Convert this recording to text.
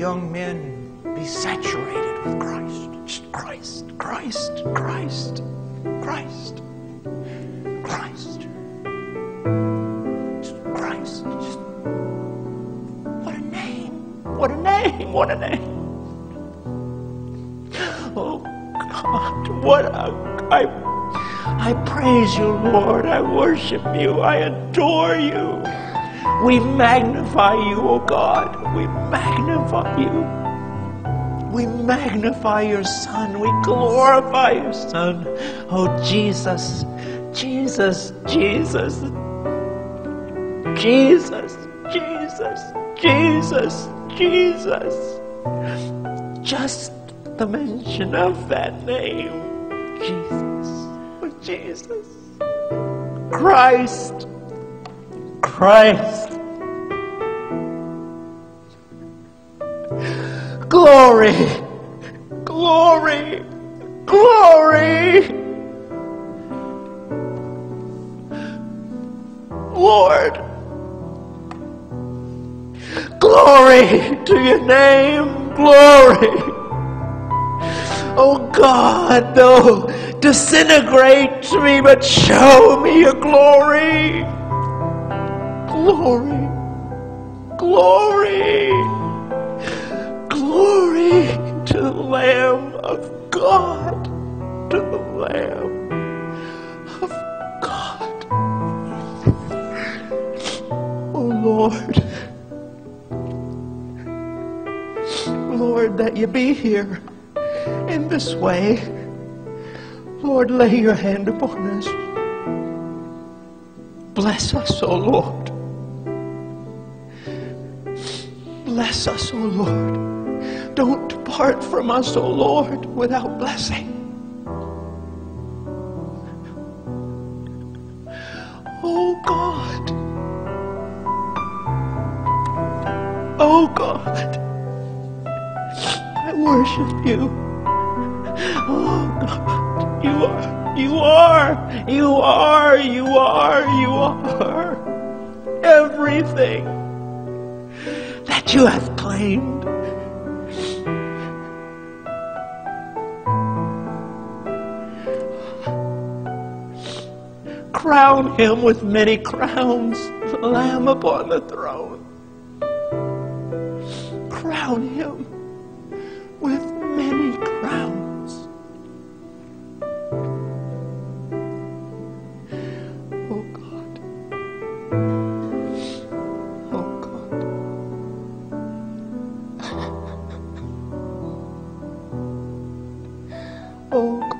young men be saturated with Christ. Just Christ, Christ, Christ, Christ, Christ. Just Christ. Just what a name. What a name. What a name. Oh God, what a I I praise you, Lord. I worship you. I adore you. We magnify you, O God. We magnify you. We magnify your Son. We glorify your Son. Oh, Jesus, Jesus, Jesus, Jesus, Jesus, Jesus, Jesus. Just the mention of that name, Jesus, oh, Jesus, Christ, Christ. Glory, glory, glory. Lord, glory to your name, glory. Oh God, though disintegrate me, but show me your glory. Glory, glory. Glory to the Lamb of God, to the Lamb of God. Oh Lord, Lord, that you be here in this way. Lord, lay your hand upon us. Bless us, O Lord. Bless us, O Lord. Don't depart from us, O Lord, without blessing. Oh God. Oh God. I worship you. Oh God. You are, you are, you are, you are, you are everything that you have claimed. Crown him with many crowns, the Lamb upon the throne. Crown him with many crowns. Oh God. Oh God.